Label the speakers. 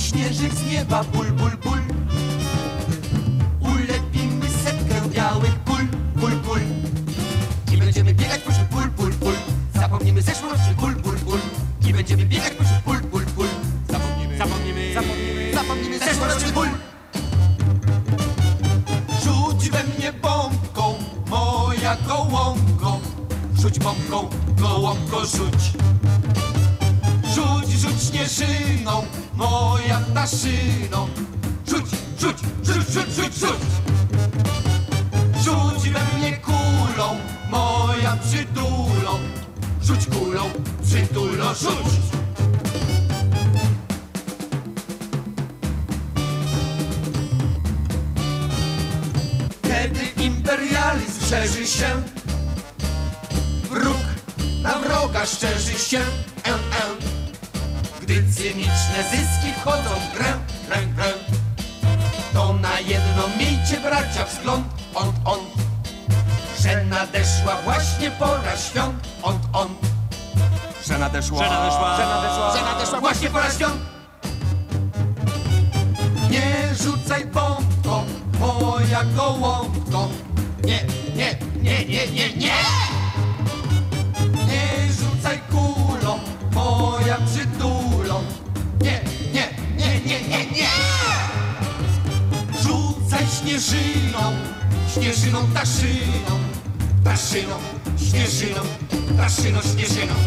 Speaker 1: śnieżyk z nieba, ból, ból, ból. Ulepimy setkę białych kul, kul, kul. I będziemy biegać pośród pól, pól, pól. Zapomnimy zeszłoroczny ból, ból, ból. I będziemy biegać pośród pól, pól, pól. Zapomnimy, zapomnimy, zapomnimy, zapomnimy zeszłoroczny ból. Rzuć we mnie bombką, moja gołąbko. Rzuć bombką, gołąbko, rzuć. Śnieżyną, moja ptaszyno. Rzuć, rzuć, rzuć, rzuć, rzuć, rzuć. Rzuć we mnie kulą, moja przytulo. Rzuć kulą, przytulo, rzuć. Kiedy imperializm szerzy się, wróg na wroga szczerzy się, e, e. Gdy cyniczne zyski wchodzą w grę, grę, grę, to na jedno miejcie bracia wzgląd, on, on, że nadeszła właśnie pora świąt, on, on,
Speaker 2: Że nadeszła.
Speaker 3: Że nadeszła.
Speaker 2: Że nadeszła.
Speaker 1: że nadeszła właśnie pora świąt. Nie rzucaj bombką, moja gołąbko. Nie, nie, nie, nie, nie, nie. Nie śnieżyną, śnieżyną, taszyną, taszyną, śnieżyną, taszyną, śnieżyną.